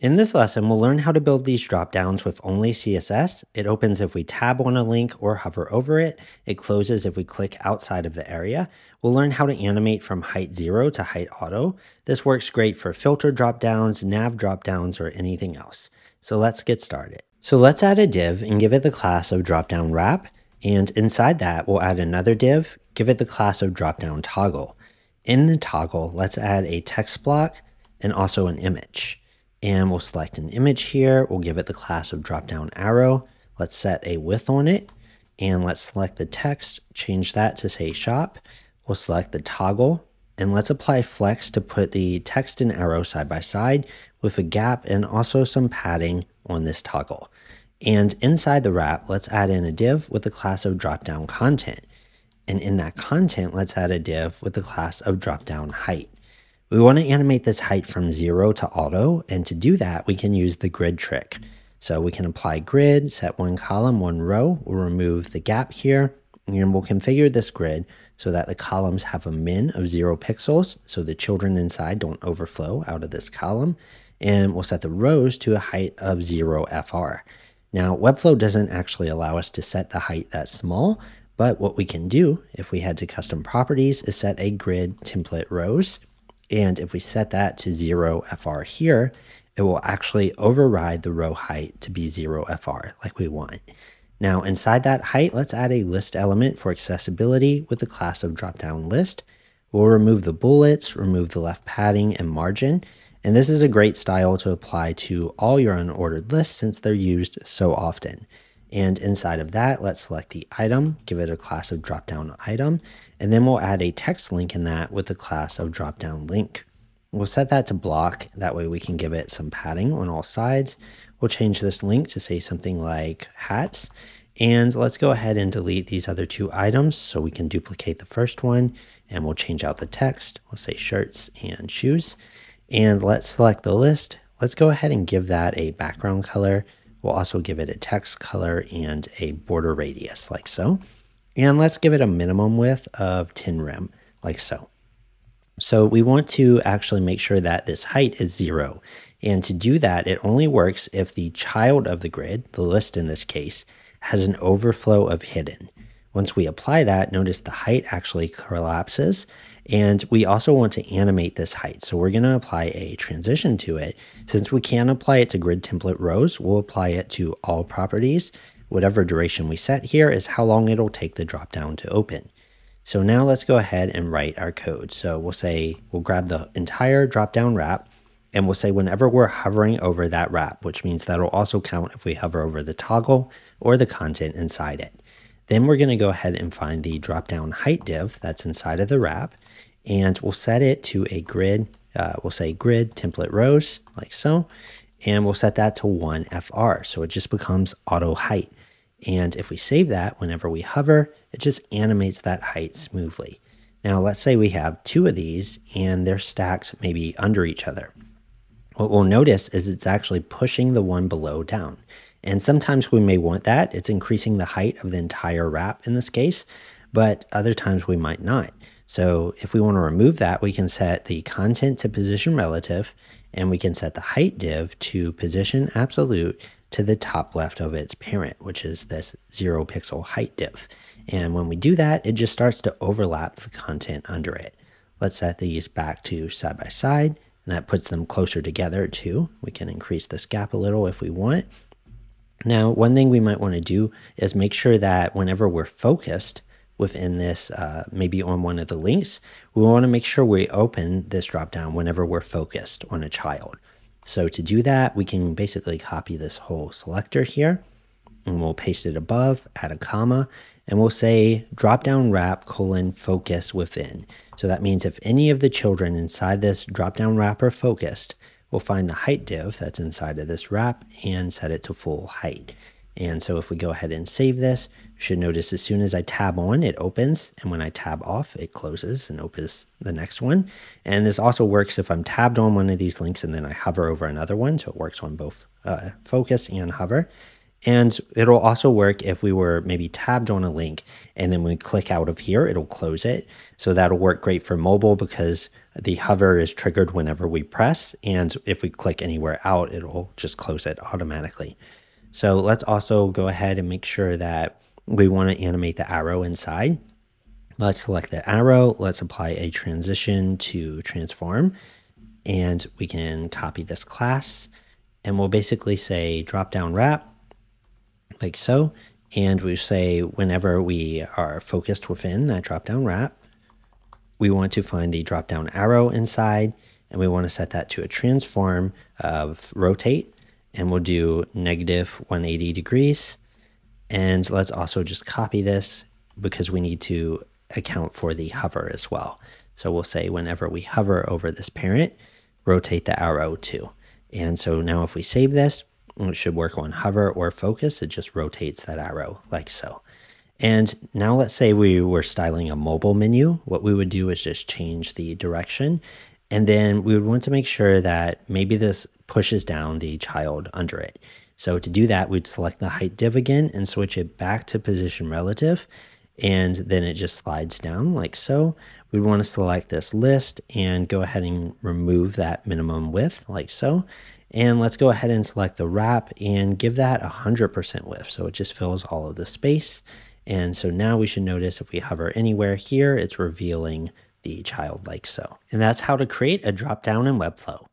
In this lesson, we'll learn how to build these dropdowns with only CSS. It opens if we tab on a link or hover over it. It closes if we click outside of the area. We'll learn how to animate from height 0 to height auto. This works great for filter dropdowns, nav dropdowns, or anything else. So let's get started. So let's add a div and give it the class of dropdown wrap. And inside that, we'll add another div, give it the class of dropdown toggle. In the toggle, let's add a text block and also an image and we'll select an image here. We'll give it the class of drop down arrow. Let's set a width on it and let's select the text, change that to say shop. We'll select the toggle and let's apply flex to put the text and arrow side by side with a gap and also some padding on this toggle. And inside the wrap, let's add in a div with the class of drop down content. And in that content, let's add a div with the class of drop down height. We want to animate this height from zero to auto, and to do that, we can use the grid trick. So we can apply grid, set one column, one row, we'll remove the gap here, and we'll configure this grid so that the columns have a min of zero pixels, so the children inside don't overflow out of this column, and we'll set the rows to a height of zero FR. Now, Webflow doesn't actually allow us to set the height that small, but what we can do if we head to custom properties is set a grid template rows and if we set that to 0 FR here, it will actually override the row height to be 0 FR like we want. Now inside that height, let's add a list element for accessibility with the class of dropdown list. We'll remove the bullets, remove the left padding and margin. And this is a great style to apply to all your unordered lists since they're used so often. And inside of that, let's select the item, give it a class of dropdown item, and then we'll add a text link in that with the class of dropdown link. We'll set that to block. That way we can give it some padding on all sides. We'll change this link to say something like hats. And let's go ahead and delete these other two items so we can duplicate the first one and we'll change out the text. We'll say shirts and shoes. And let's select the list. Let's go ahead and give that a background color We'll also give it a text color and a border radius like so. And let's give it a minimum width of 10 rem like so. So we want to actually make sure that this height is zero. And to do that, it only works if the child of the grid, the list in this case, has an overflow of hidden. Once we apply that, notice the height actually collapses and we also want to animate this height. So we're going to apply a transition to it. Since we can apply it to grid template rows, we'll apply it to all properties. Whatever duration we set here is how long it'll take the dropdown to open. So now let's go ahead and write our code. So we'll say, we'll grab the entire dropdown wrap and we'll say whenever we're hovering over that wrap, which means that'll also count if we hover over the toggle or the content inside it. Then we're going to go ahead and find the dropdown height div that's inside of the wrap and we'll set it to a grid. Uh, we'll say grid template rows like so, and we'll set that to 1 FR. So it just becomes auto height. And if we save that, whenever we hover, it just animates that height smoothly. Now, let's say we have two of these and they're stacked maybe under each other. What we'll notice is it's actually pushing the one below down. And sometimes we may want that. It's increasing the height of the entire wrap in this case, but other times we might not. So if we want to remove that, we can set the content to position relative and we can set the height div to position absolute to the top left of its parent, which is this zero pixel height div. And when we do that, it just starts to overlap the content under it. Let's set these back to side by side and that puts them closer together too. We can increase this gap a little if we want. Now, one thing we might want to do is make sure that whenever we're focused, within this, uh, maybe on one of the links, we want to make sure we open this dropdown whenever we're focused on a child. So to do that, we can basically copy this whole selector here and we'll paste it above, add a comma, and we'll say dropdown wrap colon focus within. So that means if any of the children inside this dropdown wrap are focused, we'll find the height div that's inside of this wrap and set it to full height. And so if we go ahead and save this, you should notice as soon as I tab on, it opens. And when I tab off, it closes and opens the next one. And this also works if I'm tabbed on one of these links and then I hover over another one. So it works on both uh, focus and hover. And it'll also work if we were maybe tabbed on a link and then we click out of here, it'll close it. So that'll work great for mobile because the hover is triggered whenever we press. And if we click anywhere out, it'll just close it automatically. So let's also go ahead and make sure that we want to animate the arrow inside. Let's select the arrow. Let's apply a transition to transform. And we can copy this class. And we'll basically say drop down wrap like so. And we say whenever we are focused within that drop down wrap, we want to find the drop down arrow inside and we want to set that to a transform of rotate and we'll do negative 180 degrees. And let's also just copy this because we need to account for the hover as well. So we'll say whenever we hover over this parent, rotate the arrow too. And so now if we save this, it should work on hover or focus. It just rotates that arrow like so. And now let's say we were styling a mobile menu. What we would do is just change the direction. And then we would want to make sure that maybe this pushes down the child under it. So to do that, we'd select the height div again and switch it back to position relative. And then it just slides down like so. We want to select this list and go ahead and remove that minimum width like so. And let's go ahead and select the wrap and give that 100% width. So it just fills all of the space. And so now we should notice if we hover anywhere here, it's revealing the child like so. And that's how to create a drop down in Webflow.